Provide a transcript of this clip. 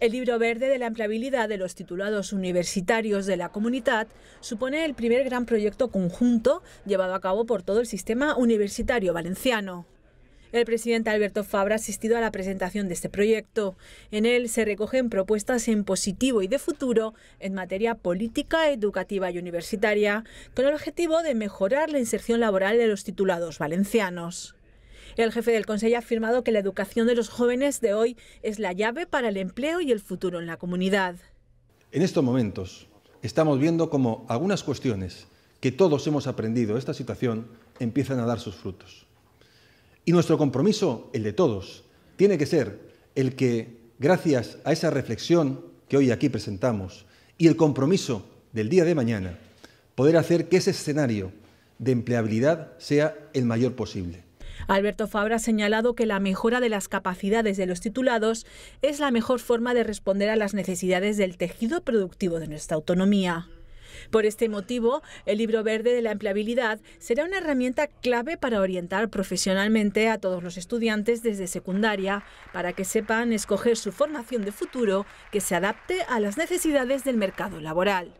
El libro verde de la empleabilidad de los titulados universitarios de la comunidad supone el primer gran proyecto conjunto llevado a cabo por todo el sistema universitario valenciano. El presidente Alberto Fabra ha asistido a la presentación de este proyecto. En él se recogen propuestas en positivo y de futuro en materia política, educativa y universitaria, con el objetivo de mejorar la inserción laboral de los titulados valencianos. El jefe del Consejo ha afirmado que la educación de los jóvenes de hoy es la llave para el empleo y el futuro en la comunidad. En estos momentos estamos viendo cómo algunas cuestiones que todos hemos aprendido de esta situación empiezan a dar sus frutos. Y nuestro compromiso, el de todos, tiene que ser el que, gracias a esa reflexión que hoy aquí presentamos y el compromiso del día de mañana, poder hacer que ese escenario de empleabilidad sea el mayor posible. Alberto Fabra ha señalado que la mejora de las capacidades de los titulados es la mejor forma de responder a las necesidades del tejido productivo de nuestra autonomía. Por este motivo, el libro verde de la empleabilidad será una herramienta clave para orientar profesionalmente a todos los estudiantes desde secundaria para que sepan escoger su formación de futuro que se adapte a las necesidades del mercado laboral.